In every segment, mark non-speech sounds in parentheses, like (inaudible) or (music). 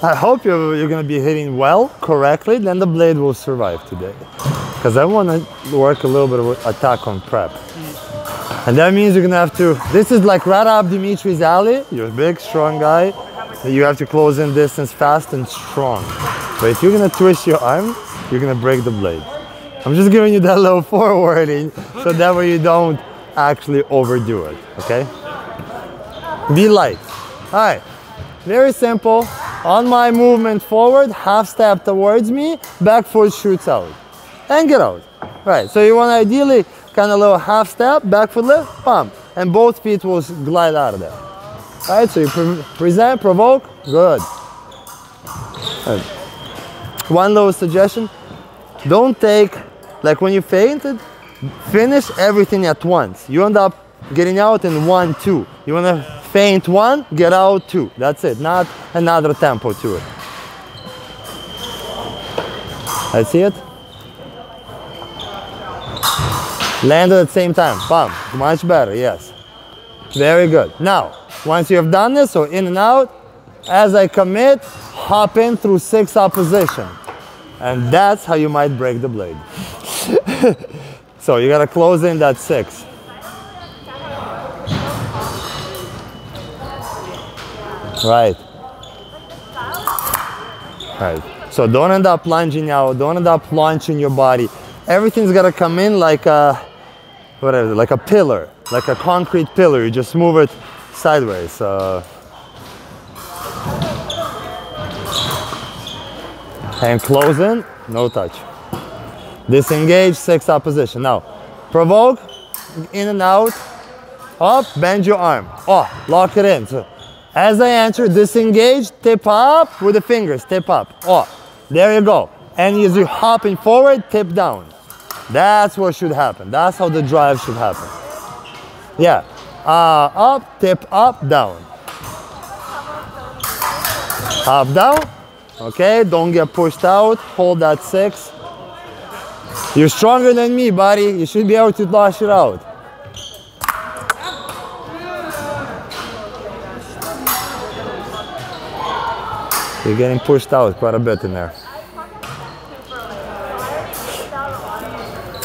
I hope you're, you're gonna be hitting well, correctly, then the blade will survive today. Because I wanna work a little bit of attack on prep. And that means you're gonna have to, this is like right up Dimitri's alley. You're a big, strong guy. You have to close in distance fast and strong. But if you're gonna twist your arm, you're gonna break the blade. I'm just giving you that (laughs) little forwarding so that way you don't actually overdo it, okay? Be light. All right, very simple. On my movement forward, half step towards me, back foot shoots out. And get out. Right, so you want to ideally kind of little half step, back foot lift, pump. And both feet will glide out of there. Right, so you pre present, provoke, good. Right. One little suggestion, don't take, like when you feinted, finish everything at once. You end up getting out in one, two. You wanna feint one, get out two. That's it, not another tempo to it. I see it. Land at the same time, bam, much better, yes. Very good. Now, once you have done this, so in and out, as I commit, hop in through six opposition. And that's how you might break the blade. (laughs) so you gotta close in that six. Right. Right. So don't end up lunging out, don't end up launching your body. Everything's gotta come in like a, whatever, like a pillar, like a concrete pillar. You just move it sideways. Uh, and close no touch. Disengage, six opposition. Now, provoke, in and out, up, bend your arm. Oh, lock it in. So as I enter, disengage, tip up with the fingers, tip up. Oh, there you go. And as you're hopping forward, tip down. That's what should happen. That's how the drive should happen. Yeah, uh, up, tip up, down. Up, down. Okay, don't get pushed out. Hold that six. You're stronger than me, buddy. You should be able to lash it out. You're getting pushed out quite a bit in there.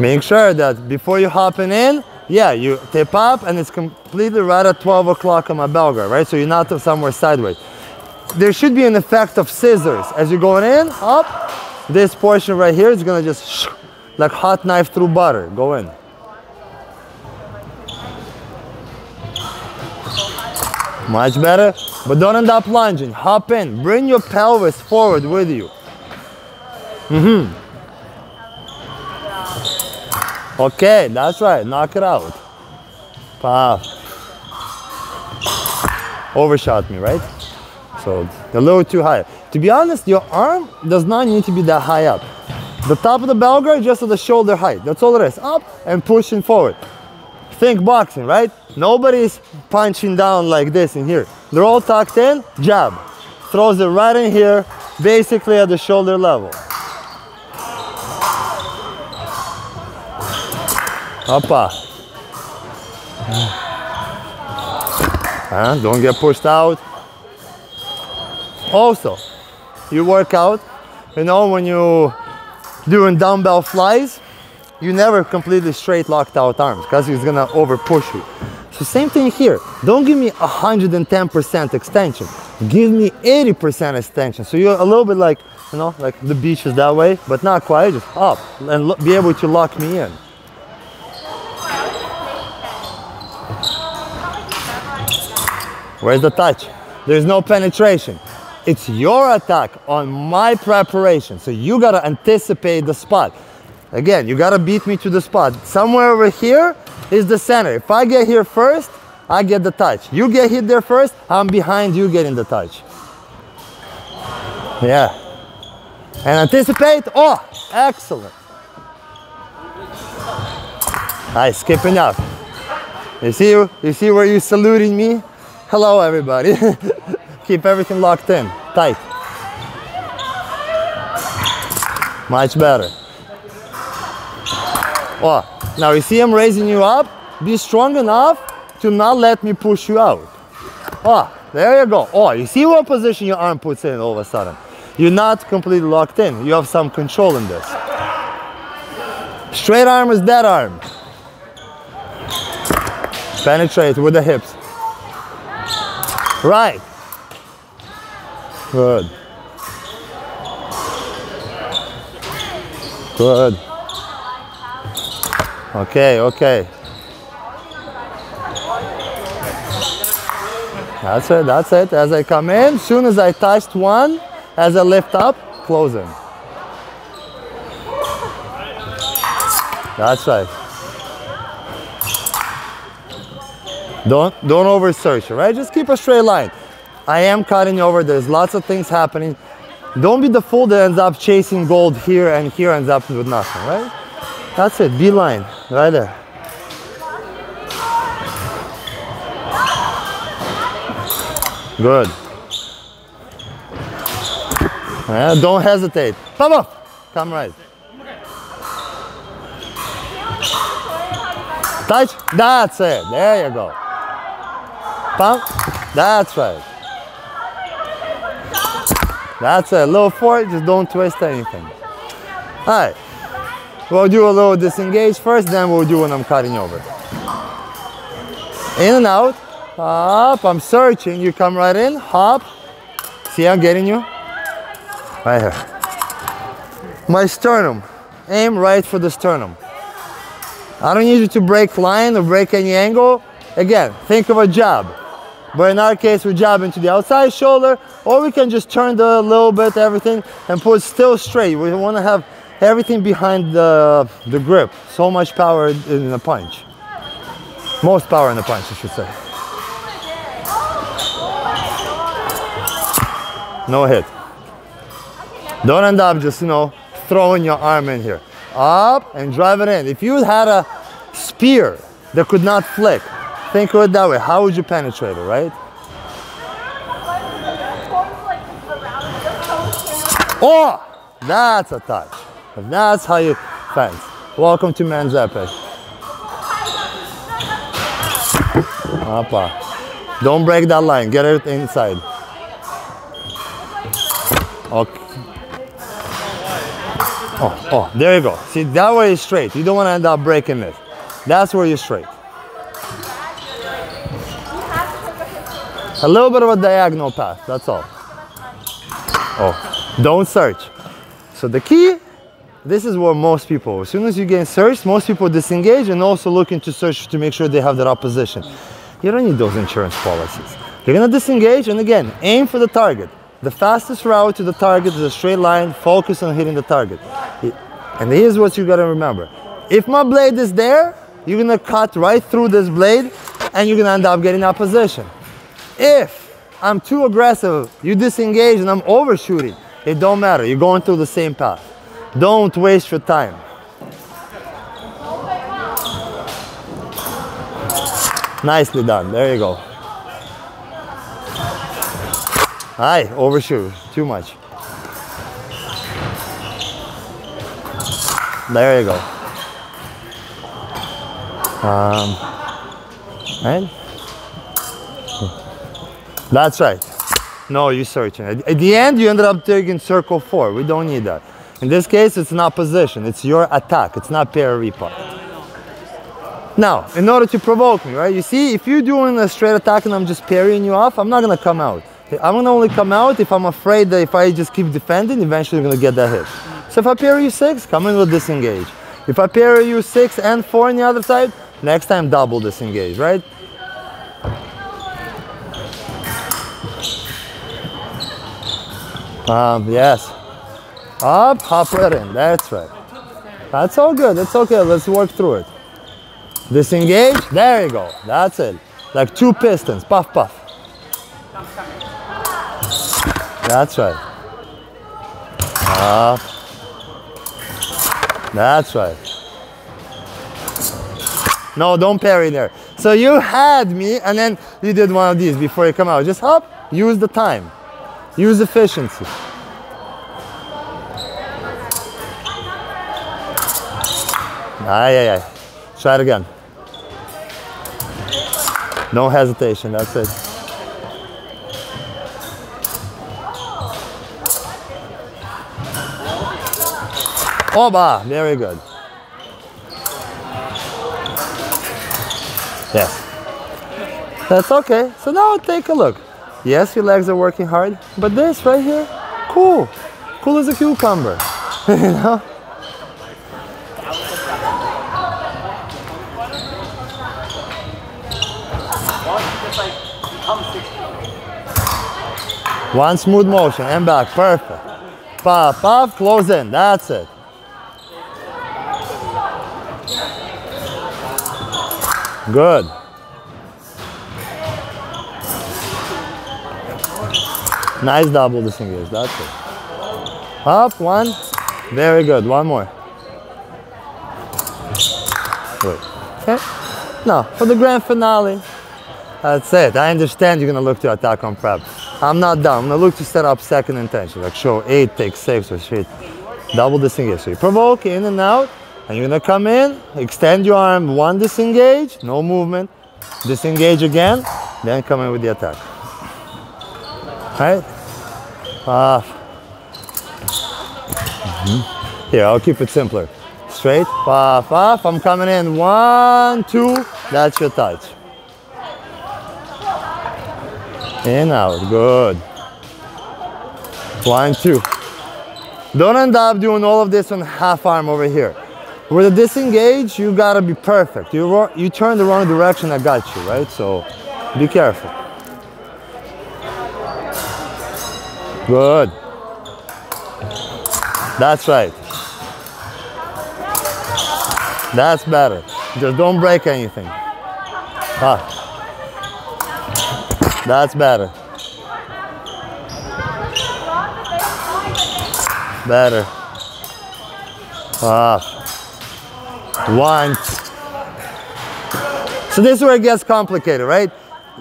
Make sure that before you hopping in, yeah, you tip up and it's completely right at 12 o'clock on my bell guard, right? So you're not somewhere sideways. There should be an effect of scissors. As you're going in, up, this portion right here is gonna just like hot knife through butter, go in. Much better, but don't end up lunging. Hop in, bring your pelvis forward with you. Mm-hmm. Okay, that's right, knock it out. Puff. Overshot me, right? So a little too high. To be honest, your arm does not need to be that high up. The top of the bell guard just at the shoulder height. That's all it is. Up and pushing forward. Think boxing, right? Nobody's punching down like this in here. They're all tucked in, jab. Throws it right in here, basically at the shoulder level. Hoppa. Uh, don't get pushed out. Also, you work out, you know, when you doing dumbbell flies, you never completely straight locked out arms because it's gonna over push you. So same thing here. Don't give me 110% extension. Give me 80% extension. So you're a little bit like, you know, like the beach is that way, but not quite, just up and be able to lock me in. Where's the touch? There's no penetration. It's your attack on my preparation. So you gotta anticipate the spot. Again, you gotta beat me to the spot. Somewhere over here is the center. If I get here first, I get the touch. You get hit there first, I'm behind you getting the touch. Yeah. And anticipate. Oh, excellent. Nice, skipping up. You see, you see where you're saluting me? Hello, everybody. (laughs) Keep everything locked in, tight. Much better. Oh, now you see I'm raising you up. Be strong enough to not let me push you out. Ah, There you go. Oh, you see what position your arm puts in all of a sudden. You're not completely locked in. You have some control in this. Straight arm is dead arm. Penetrate with the hips. Right. Good. Good. Okay, okay. That's it, that's it. As I come in, soon as I touched one, as I lift up, close in. That's right. Don't don't over search, right? Just keep a straight line. I am cutting over. There's lots of things happening. Don't be the fool that ends up chasing gold here and here ends up with nothing, right? That's it. Be line right there. Good. Yeah, don't hesitate. Come on. Come right. Touch. That's it. There you go. Pump. That's right. That's it. Little four. Just don't twist anything. All right. We'll do a little disengage first, then we'll do when I'm cutting over. In and out. Up. I'm searching. You come right in. Hop. See, I'm getting you. Right here. My sternum. Aim right for the sternum. I don't need you to break line or break any angle. Again, think of a jab. But in our case, we jab into the outside shoulder, or we can just turn the little bit, everything, and put still straight. We want to have everything behind the, the grip. So much power in the punch. Most power in the punch, I should say. No hit. Don't end up just, you know, throwing your arm in here. Up and drive it in. If you had a spear that could not flick, think of it that way. How would you penetrate it, right? Oh, that's a touch. That's how you fence. Welcome to Men's Epee. Appa. Don't break that line. Get it inside. Okay. Oh, oh, there you go. See, that way is straight. You don't want to end up breaking this. That's where you're straight. A little bit of a diagonal path, that's all. Oh, don't search. So the key, this is where most people, as soon as you get searched, most people disengage and also looking to search to make sure they have that opposition. You don't need those insurance policies. You're gonna disengage and again, aim for the target. The fastest route to the target is a straight line, focus on hitting the target. And here's what you gotta remember. If my blade is there, you're gonna cut right through this blade and you're gonna end up getting opposition. If I'm too aggressive, you disengage and I'm overshooting, it don't matter. You're going through the same path. Don't waste your time. Nicely done. There you go. Aye, overshoot. Too much. There you go. Um, right? That's right. No, you're searching. At, at the end, you ended up taking circle four. We don't need that. In this case, it's not position. It's your attack. It's not parry part. Now, in order to provoke me, right? You see, if you're doing a straight attack and I'm just parrying you off, I'm not gonna come out. I'm gonna only come out if I'm afraid that if I just keep defending, eventually I'm gonna get that hit. So if I parry you six, come in with disengage. If I parry you six and four on the other side, next time double disengage, right? Um, yes. Up, hop right in. That's right. That's all good. That's okay. Let's work through it. Disengage. There you go. That's it. Like two pistons. Puff, puff. That's right. Up. That's right. No, don't parry there. So you had me and then you did one of these before you come out. Just hop, use the time. Use efficiency. Aye, aye, aye. Try it again. No hesitation, that's it. Oba, very good. Yes. That's okay. So now take a look. Yes, your legs are working hard, but this right here, cool. Cool as a cucumber, (laughs) you know? One smooth motion and back, perfect. Pop, pop, close in, that's it. Good. Nice double disengage, that's it. Up, one, very good, one more. Good. Okay, now for the grand finale, that's it. I understand you're gonna look to attack on prep. I'm not done. I'm gonna look to set up second intention, like show eight, take six, or straight double disengage. So you provoke in and out, and you're gonna come in, extend your arm, one disengage, no movement, disengage again, then come in with the attack. Right? Off. Mm-hmm. Here, I'll keep it simpler. Straight, off, off. I'm coming in. One, two. That's your touch. In, out. Good. One, two. Don't end up doing all of this on half arm over here. With a disengage, you gotta be perfect. You, you turn the wrong direction, I got you, right? So be careful. Good. That's right. That's better. Just don't break anything. Ah. That's better. Better. Ah. One. So this is where it gets complicated, right?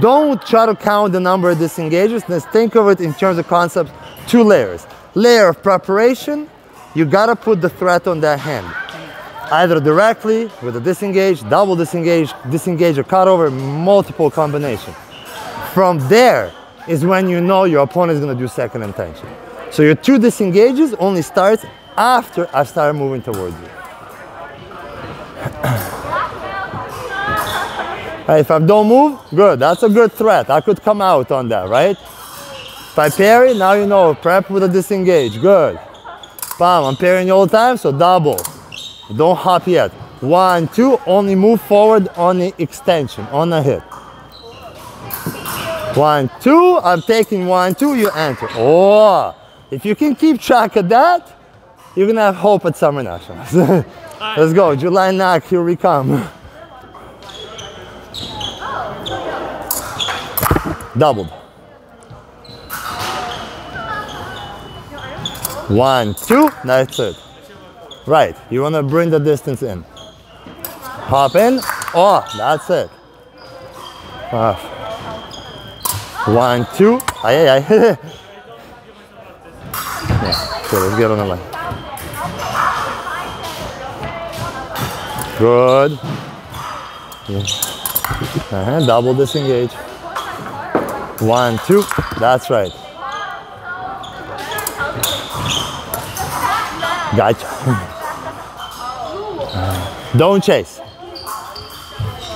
Don't try to count the number of disengages. Let's think of it in terms of concepts, two layers. Layer of preparation, you gotta put the threat on that hand. Either directly with a disengage, double disengage, disengage or cut over, multiple combination. From there is when you know your opponent is gonna do second intention. So your two disengages only starts after I start moving towards you. (coughs) Right, if I don't move, good. That's a good threat. I could come out on that, right? If I parry, now you know, prep with a disengage. Good. Bam, I'm parrying all the time, so double. Don't hop yet. One, two, only move forward on the extension, on a hit. One, two, I'm taking one, two, you enter. Oh, if you can keep track of that, you're gonna have hope at Summer Nationals. (laughs) Let's go, July NAC, here we come. doubled. One, two, that's it. Right, you wanna bring the distance in. Hop in, oh, that's it. Uh, one, two, aye, aye, aye. (laughs) yeah, so let's get on the line. Good. Yeah. Uh -huh. Double disengage. One, two, that's right. Gotcha. (laughs) Don't chase.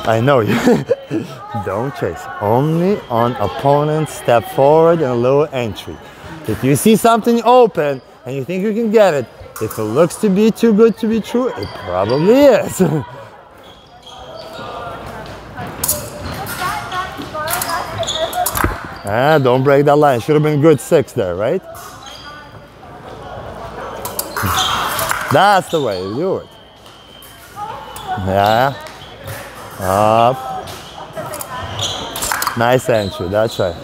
I know you. (laughs) Don't chase. Only on opponent step forward and little entry. If you see something open and you think you can get it, if it looks to be too good to be true, it probably is. (laughs) Ah, don't break that line. Should have been good six there, right? That's the way you do it. Yeah. Up. Nice entry, that's right.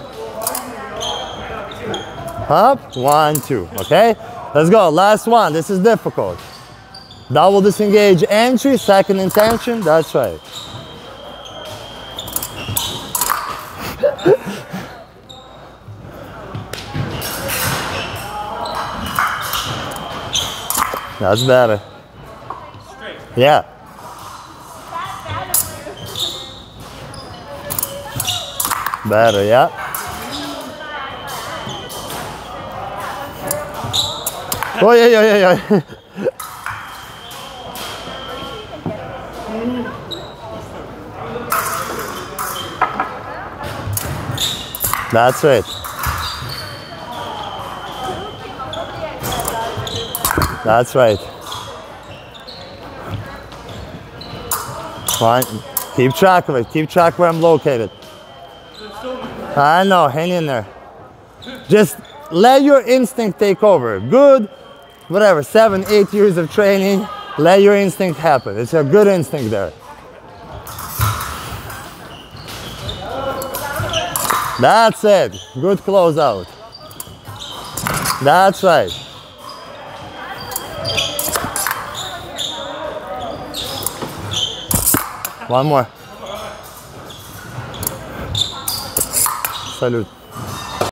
Up, one, two, okay? Let's go, last one, this is difficult. Double disengage entry, second intention, that's right. (laughs) That's better. Yeah. Better, yeah. Oh yeah, yeah, yeah, yeah. That's right. That's right. Fine. Keep track of it. Keep track where I'm located. I know. Hang in there. Just let your instinct take over. Good, whatever, seven, eight years of training. Let your instinct happen. It's a good instinct there. That's it. Good close out. That's right. One more. салют